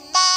the.